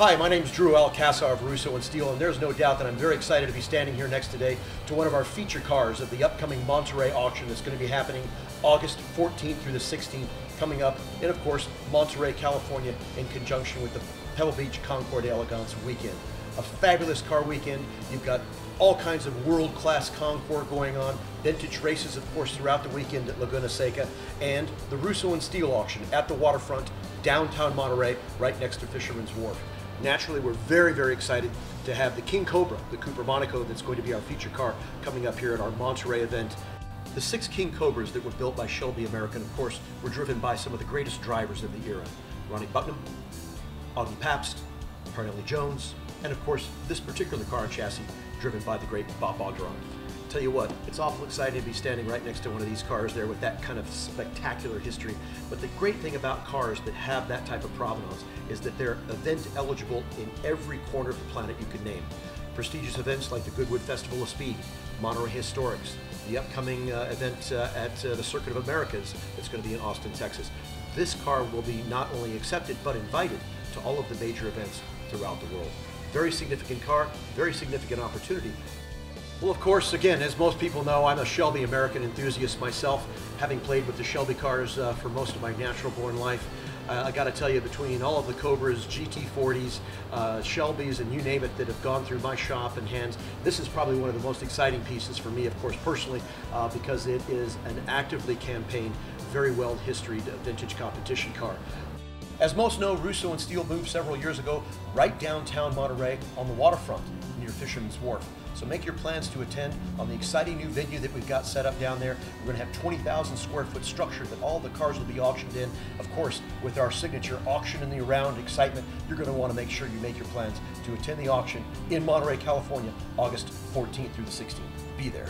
Hi, my name is Drew Alcazar of Russo and Steele, and there's no doubt that I'm very excited to be standing here next today to one of our feature cars of the upcoming Monterey auction that's going to be happening August 14th through the 16th, coming up in, of course, Monterey, California, in conjunction with the Pebble Beach Concours d'Elegance weekend. A fabulous car weekend. You've got all kinds of world-class concours going on, vintage races, of course, throughout the weekend at Laguna Seca, and the Russo and Steele auction at the waterfront, downtown Monterey, right next to Fisherman's Wharf. Naturally, we're very, very excited to have the King Cobra, the Cooper Monaco, that's going to be our feature car coming up here at our Monterey event. The six King Cobras that were built by Shelby American, of course, were driven by some of the greatest drivers of the era. Ronnie Bucknam, Augie Pabst, Parnelli Jones, and of course, this particular car and chassis driven by the great Bob Bondurant. Tell you what, it's awful exciting to be standing right next to one of these cars there with that kind of spectacular history. But the great thing about cars that have that type of provenance is that they're event eligible in every corner of the planet you could name. Prestigious events like the Goodwood Festival of Speed, Monterey Historics, the upcoming uh, event uh, at uh, the Circuit of Americas that's going to be in Austin, Texas. This car will be not only accepted but invited to all of the major events throughout the world. Very significant car, very significant opportunity well, of course, again, as most people know, I'm a Shelby American enthusiast myself, having played with the Shelby cars uh, for most of my natural born life. Uh, I got to tell you, between all of the Cobras, GT40s, uh, Shelbys, and you name it that have gone through my shop and hands, this is probably one of the most exciting pieces for me, of course, personally, uh, because it is an actively campaigned, very well historied vintage competition car. As most know, Russo and Steele moved several years ago right downtown Monterey on the waterfront near Fisherman's Wharf. So make your plans to attend on the exciting new venue that we've got set up down there. We're going to have 20,000 square foot structure that all the cars will be auctioned in. Of course, with our signature auction in the around excitement, you're going to want to make sure you make your plans to attend the auction in Monterey, California, August 14th through the 16th. Be there.